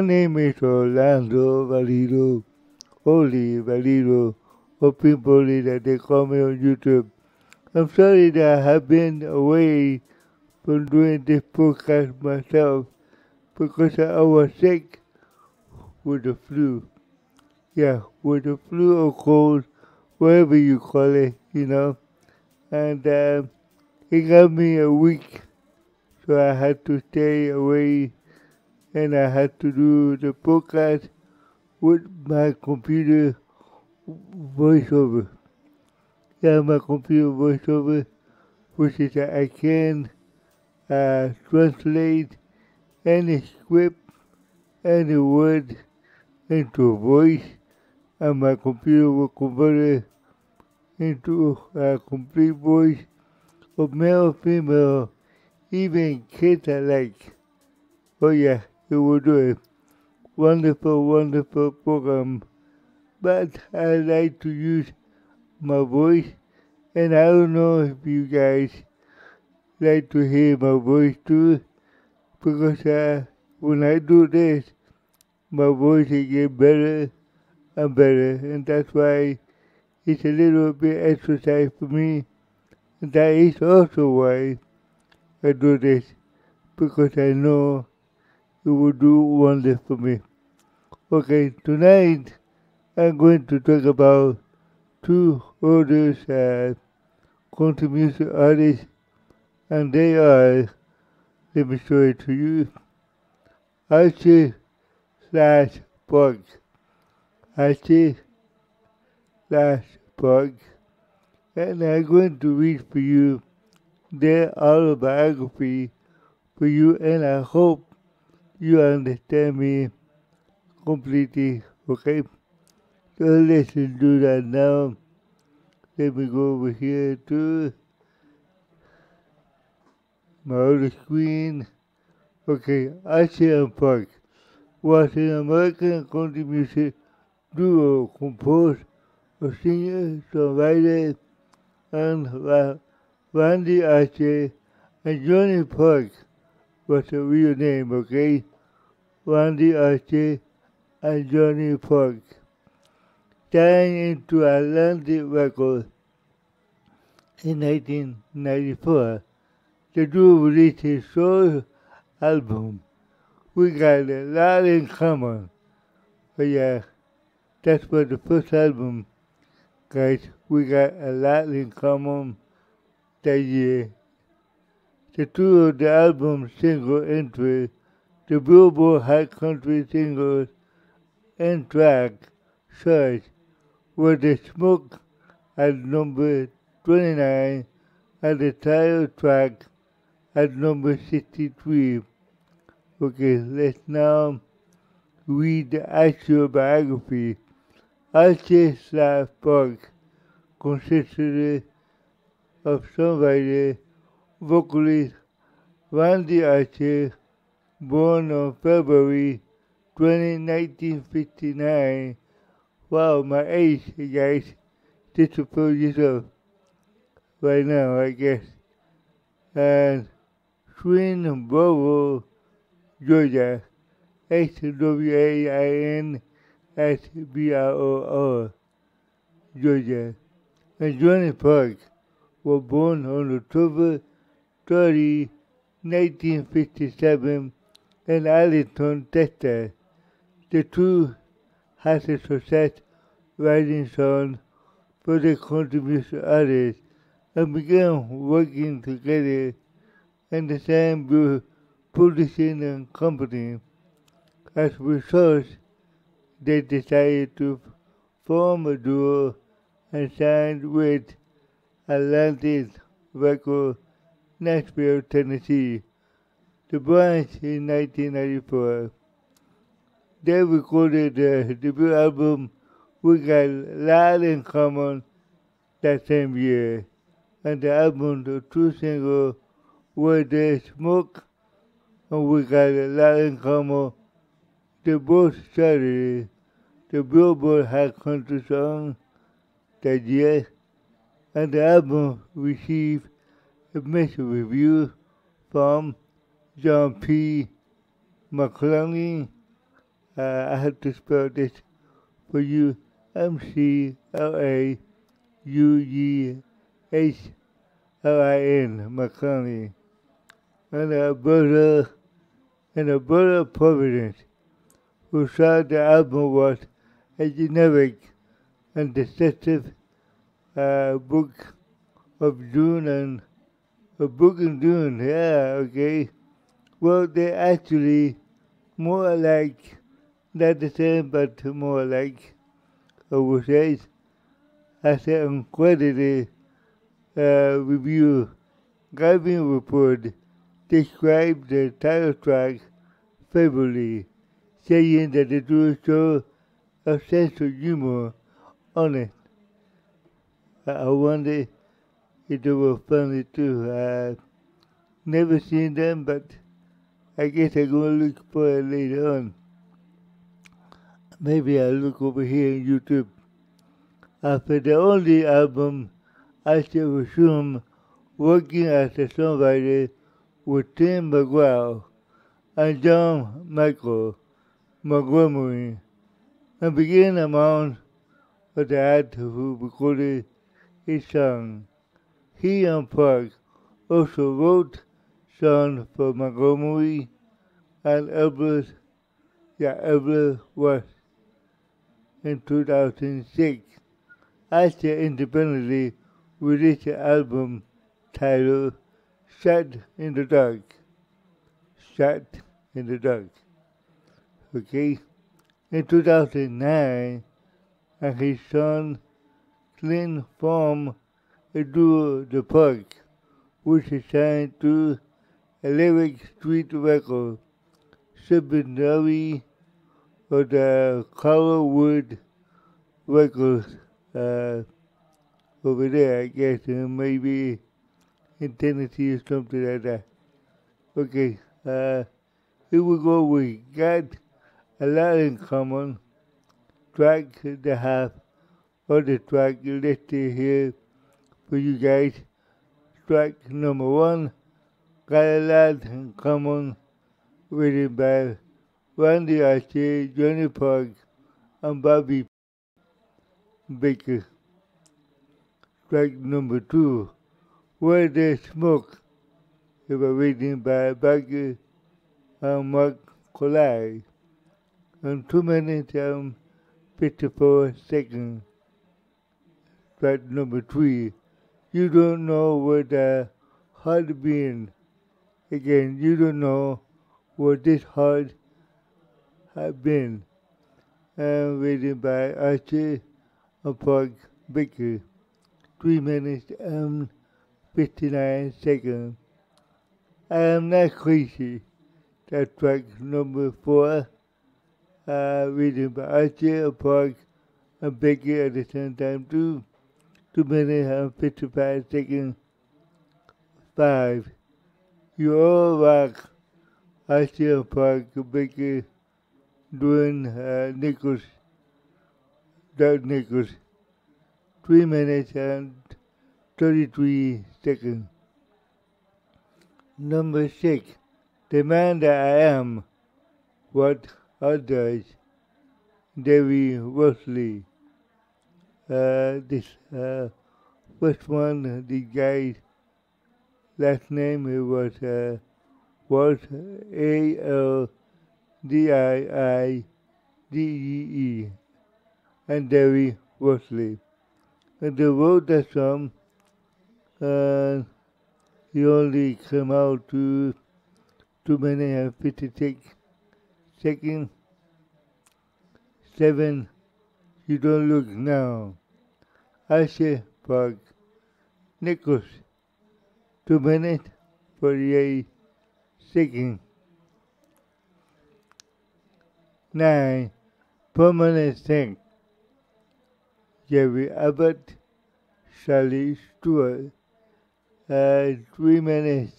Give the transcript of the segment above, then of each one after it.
My name is Orlando Valido, Oli Valido, or people that they call me on YouTube. I'm sorry that I have been away from doing this podcast myself because I was sick with the flu. Yeah, with the flu or cold, whatever you call it, you know. And um, it got me a week, so I had to stay away and I had to do the podcast with my computer voiceover. Yeah, my computer voiceover, which is that I can uh, translate any script, any word into a voice, and my computer will convert it into a complete voice of male, female, even kids alike. Oh yeah, it will do it. Wonderful, wonderful program. But I like to use my voice, and I don't know if you guys like to hear my voice too, because uh, when I do this, my voice will get better and better, and that's why it's a little bit exercise for me. And that is also why I do this, because I know it will do wonders for me. Okay, tonight I'm going to talk about two oldest uh, country music artists, and they are, let me show it to you, Archer slash Bug. Archer slash Bug. And I'm going to read for you their autobiography for you, and I hope you understand me completely, okay? So let's do that now. Let me go over here to my other screen. Okay, Archer and Park was an American country music duo composed of singer, songwriter, and Ra- Randy Archer and Johnny Park was a real name, okay? Randy Archer and Johnny Park. Dying into a Atlantic Records in 1994, the duo released his solo album. We got a lot in common. But yeah, that's for the first album, guys. We got a lot in common that year. The two of the album single entry, the Billboard Hot Country Singles and track charts were The Smoke at number 29 and the title track at number 63. Okay, let's now read the actual biography. Archer Slav Park consisted of songwriter, vocalist Randy Archer, born on February 20, 1959. Wow, my age, guys. Just to prove yourself. Right now, I guess. And Swainsboro, Georgia. H-W-A-I-N-S-B-R-O-R, Georgia. And Johnny Park was born on October 30, 1957 in Arlington, Texas. The two had a success writing songs for the country music artists and began working together in the same publishing and company. As a result, they decided to form a duo and signed with Atlantic Records, Nashville, Tennessee, the branch in 1994. They recorded their debut album We Got a Lot in Common that same year, and the album, the two singles were The Smoke and We Got a Lot in Common. They both started the Billboard Hot Country Song that year, and the album received a mixed review from John P. McLaughlin. Uh, I have to spell this for you. M C L A U G H L I N McLaughlin. And a brother and a brother Providence who saw the album was a generic and deceptive uh, book of June and a book in June. Yeah, okay. Well, they're actually more like not the same, but more like overseas. As an uncredited uh, review, Gavin report described the title track favorably, saying that it will show a sense of humor on it. I wonder if they were funny too. I've never seen them, but I guess I'm going to look for it later on. Maybe I'll look over here on YouTube. After the only album, I shall resume working as a songwriter with Tim McGraw and John Michael Montgomery and begin among the actor who recorded his song. He and Park also wrote songs for Montgomery and Elvis, yeah, Elvis was in 2006. Archer independently released an album titled Shut in the Dark. Shut in the Dark. Okay? In 2009, and his son Clint formed a duo, The Park, which is signed to Electric Street Record, subsidiary of the Colorwood Records uh, over there, I guess, and maybe in Tennessee or something like that. Okay, uh, here we go. We got a lot in common. Track the half of the track listed here for you guys. Track number one, a lot in common, by Randy Archer, Johnny Park, and Bobby Baker. Track number two, Where There's Smoke, it was written by Baker uh, and Mark Collie. And two minutes and 54 seconds. Track number three, You Don't Know Where the Heart Been. Again, you don't know what this heart has been. And reading by Archer Park Baker. 3 minutes and 59 seconds. I am not crazy. That's track number 4. Uh, reading by Archer Park and Baker at the same time too. 2 minutes and 55 seconds. 5. Eurovac Asia Park Becky doing uh, Nichols, Doug Nichols, 3 minutes and 33 seconds. Number 6. the man that I am what others, Debbie Worsley. Uh, this uh, first one, the guy last name it was uh, was A L D I I D E E, and Davy Wesley. And they wrote that song. Uh, he only came out to two minutes and fifty six seconds. Seven. You don't look now. Archer Park. Nichols. Two minutes forty eight seconds. Nine. Permanent thing. Jerry Abbott, Sally Stewart, uh, 3 minutes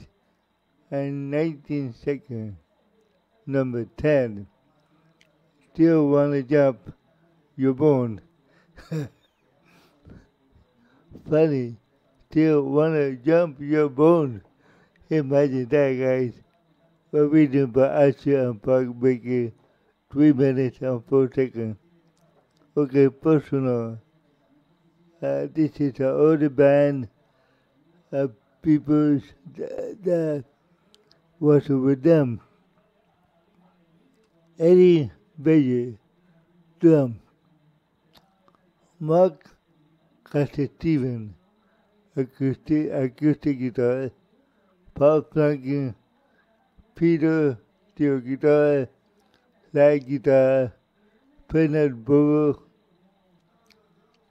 and 19 seconds. Number 10, still want to jump your bone. Funny, still want to jump your bone. Imagine that, guys. We're reading by Archer and Park Baker, 3 minutes and 4 seconds. Okay, personal. Uh, this is an older band of people that, that was with them. Eddie Bayer, drum. Mark Casstevens, acoustic, acoustic guitar. Paul Franklin, Peter steel guitar, slide guitar, Bernard Burrow,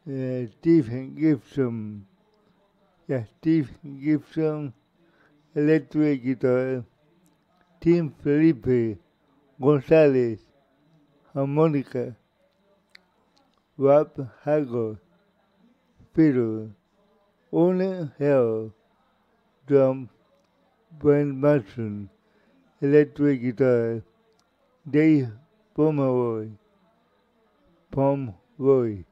uh, Stephen Gibson, yeah, Stephen Gibson, electric guitar, Tim Felipe Gonzalez, harmonica, Rob Haggard, fiddle, Owen Hale, drum, Brent Mason, electric guitar, Dave Pomeroy, Pomeroy,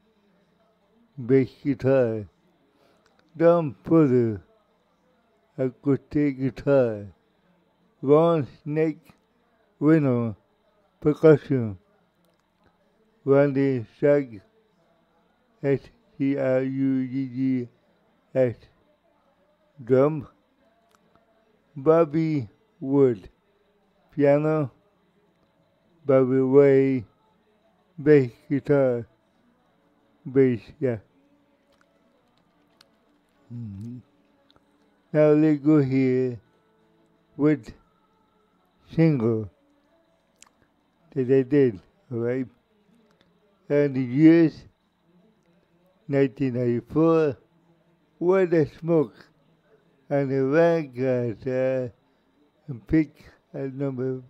bass guitar, Don Porter, acoustic guitar, Ron Snake Winner, percussion, Randy Scruggs, S-C-R-U-G-G-S, drum, Bobby Wood, piano, Bobby Way, bass guitar, bass, yeah. Mhm. Now let's go here with single that I did, alright? And the years 1994, What a Smoke, and the rank got uh, pick at number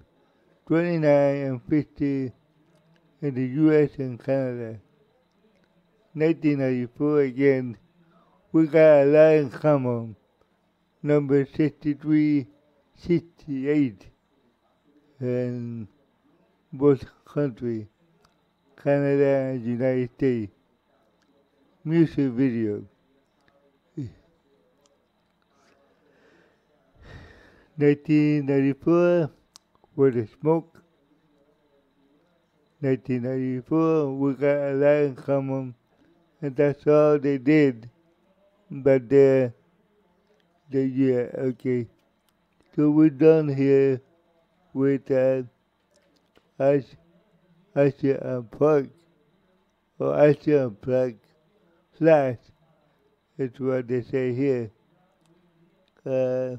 29 and 50 in the US and Canada. 1994 again, we got a lot in common, number 63, 68 in both countries, Canada and United States. Music video. 1994, with the smoke. 1994, we got a line in common, and that's all they did. But the, the yeah, okay. So we're done here with uh, Archer and Park, or and Park, slash, that's what they say here. Uh,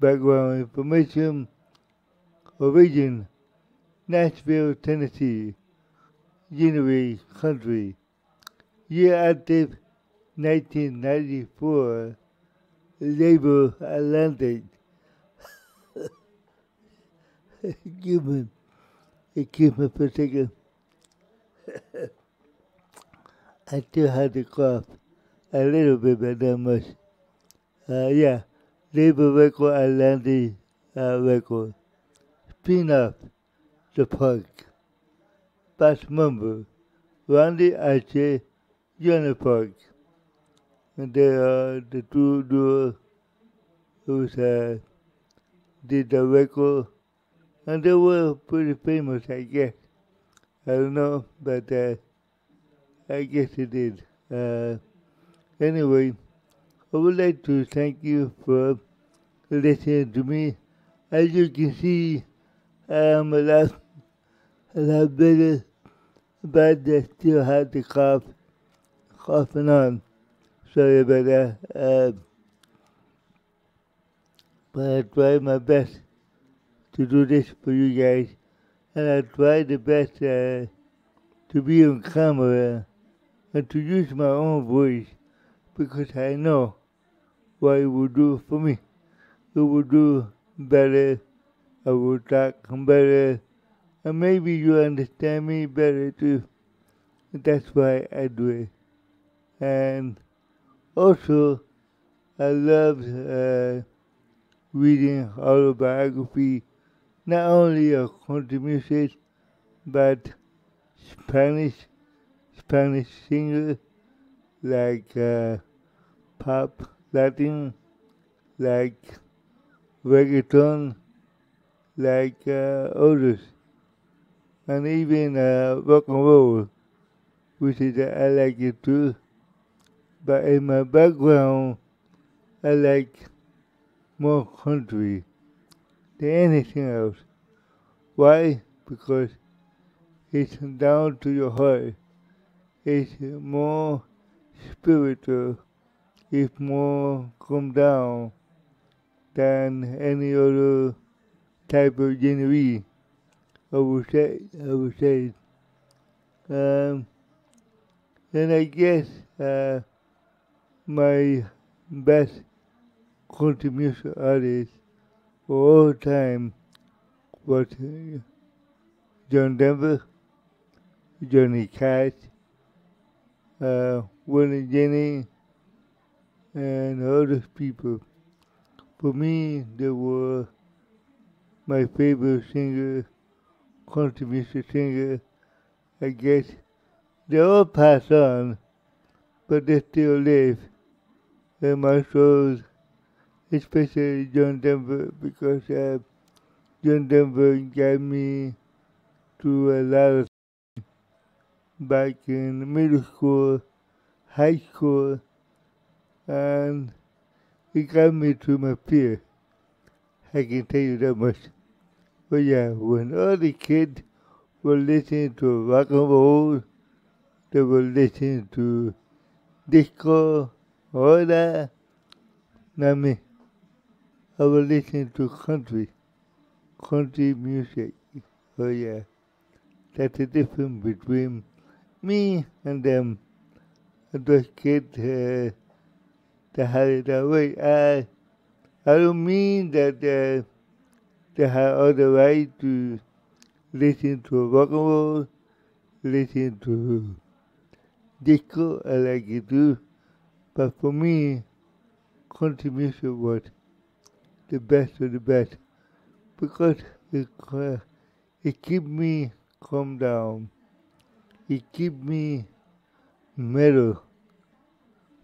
background information, origin, Nashville, Tennessee, January, country, year active, 1994, label Atlantic, give me, excuse me for a second. I still had to cough a little bit, but not much. Uh, yeah, label record Atlantic uh, record. Spin-off, The Park. Bass member, Randy Archer, Johnny Park. And they are the two duo who uh, did the record. And they were pretty famous, I guess. I don't know, but uh, I guess they did. Uh, anyway, I would like to thank you for listening to me. As you can see, I am a lot, a lot better, but I still have the cough, coughing on. Sorry about that. Uh, but I tried my best to do this for you guys, and I tried the best uh, to be on camera and to use my own voice because I know what it will do for me. It will do better, I will talk better, and maybe you understand me better too. That's why I do it. And also, I love uh, reading autobiography, not only of country music, but Spanish, Spanish singers like uh, pop, Latin, like reggaeton like uh, others, and even uh, rock and roll, which is I like it too. But in my background, I like more country than anything else. Why? Because it's down to your heart. It's more spiritual. It's more come down than any other type of genre. I would say. I would say. Um, and I guess uh, my best country music artist for all time was John Denver, Johnny Cash, uh, Willie Jenny, and other people. For me, they were my favorite singer, music singer. I guess they all passed on, but they still live in my soul, especially John Denver, because uh, John Denver got me through a lot of things back in middle school, high school, and it got me through my fear. I can tell you that much. But yeah, when the kids were listening to rock and roll, they were listening to disco, all that. Not me. I was listening to country, country music. Oh yeah, that's the difference between me and them. And those kids uh, that had it that way. I, I don't mean that uh, they have all the right to listen to rock and roll, listen to disco, I like it too. But for me, country music was the best of the best because it, uh, it keep me calm down. It keep me mellow.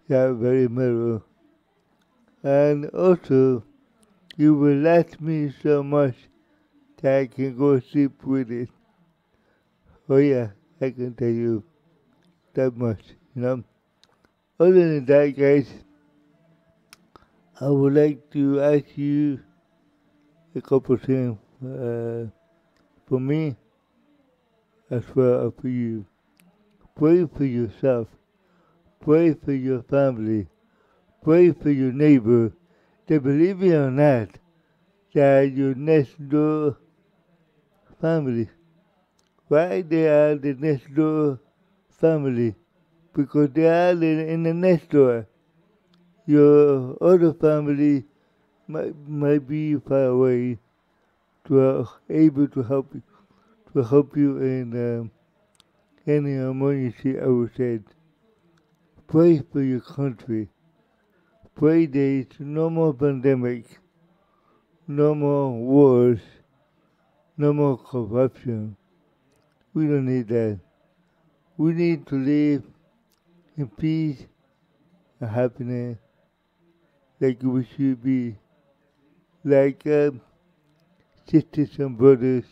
Yeah, very mellow. And also, you relax me so much that I can go sleep with it. Oh yeah, I can tell you that much, you know. Other than that, guys, I would like to ask you a couple things uh, for me as well as for you. Pray for yourself. Pray for your family. Pray for your neighbor. That believe it or not, that your next door family. Why they are the next door family? Because they are in the next door. Your other family might, might be far away to able to help you, to help you in um, any emergency. I would say, pray for your country. Pray is no more pandemic, no more wars, no more corruption. We don't need that. We need to live in peace and happiness like we should be, like um, sisters and brothers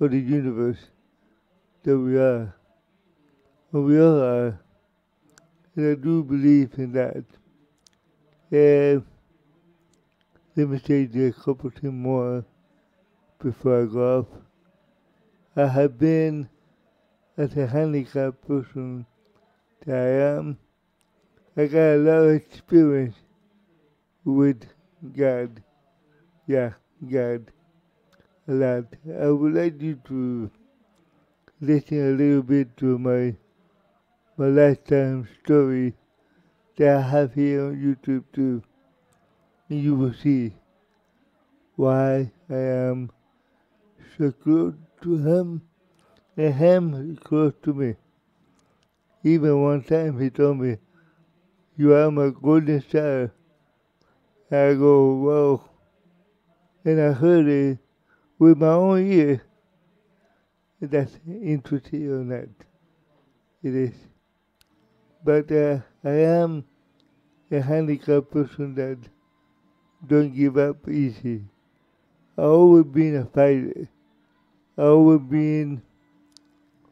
of the universe that we are. And we all are. And I do believe in that. And let me say a couple of things more before I go off. I have been, as a handicapped person that I am, I got a lot of experience with God. Yeah, God. A lot. I would like you to listen a little bit to my my lifetime story that I have here on YouTube too. And you will see why I am so close to him and him close to me. Even one time he told me, You are my golden star. I go, Whoa. And I heard it with my own ear. That's interesting or not. It is. But uh, I am a handicapped person that don't give up easy. I always been a fighter. I always been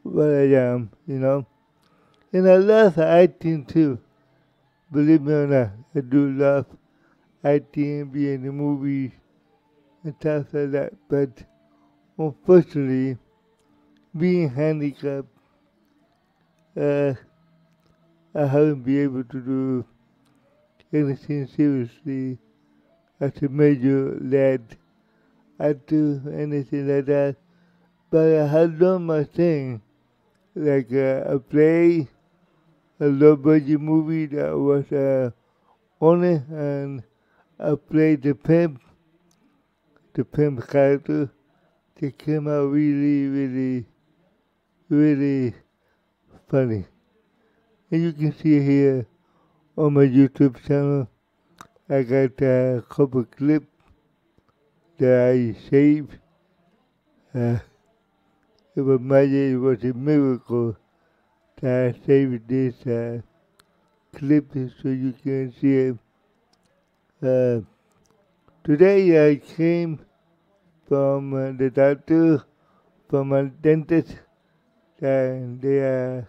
what I am, you know. And I love acting too. Believe me or not, I do love acting, being in the movies, and stuff like that. But unfortunately, being handicapped, uh, I haven't been able to do anything seriously as a major lad. I do anything like that. But I have done my thing, like uh, a play, a low budget movie that was uh, on it, and I played the pimp, the pimp character. They came out really, really, really funny. You can see here on my YouTube channel, I got a couple clips that I saved. Uh, it was magic, it was a miracle that I saved this uh, clip so you can see it. Uh, today I came from uh, the doctor, from a dentist, and they are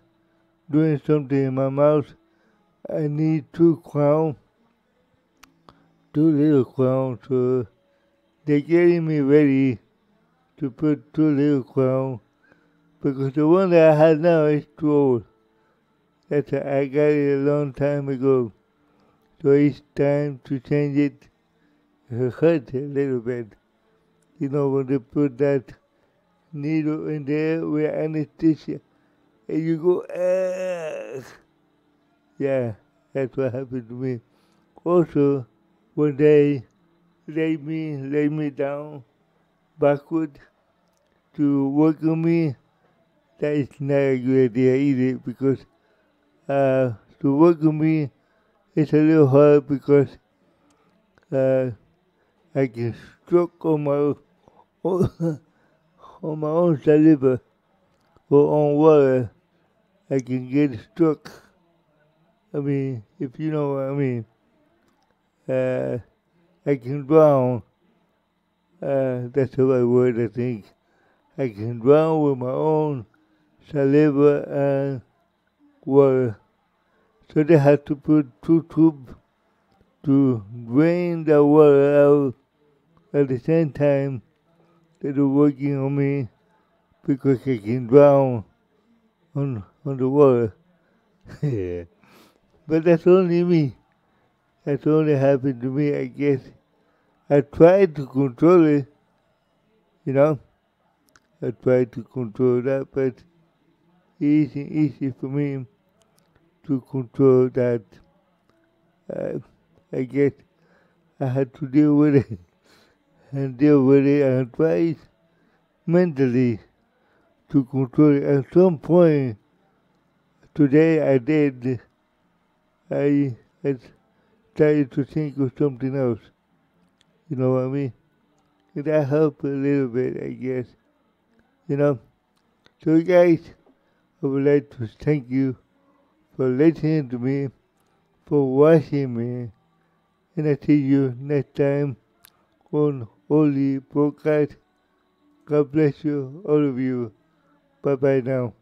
doing something in my mouth. I need two crowns, two little crowns, so they're getting me ready to put two little crowns because the one that I have now is too old. That's a, I got it a long time ago, so it's time to change it. It hurts a little bit. You know, when they put that needle in there with anesthesia, and you go, Ugh. yeah, that's what happened to me. Also, one day, lay me, lay me down backward to work on me. That is not a good idea either because uh, to work on me it's a little hard because uh, I can stroke on my on my own saliva or on water. I can get stuck. I mean, if you know what I mean. Uh, I can drown. Uh, that's the right word, I think. I can drown with my own saliva and water. So they had to put two tubes to drain the water out at the same time they were working on me because I can drown on, on the water. yeah. but that's only me. That's only happened to me, I guess. I tried to control it, you know. I tried to control that, but it isn't easy for me to control that. Uh, I guess I had to deal with it and deal with it and try mentally to control. At some point today I did. I, tried to think of something else. You know what I mean? And that helped a little bit, I guess. You know? So, guys, I would like to thank you for listening to me, for watching me, and I see you next time on Holy Podcast. God bless you, all of you. Bye bye now.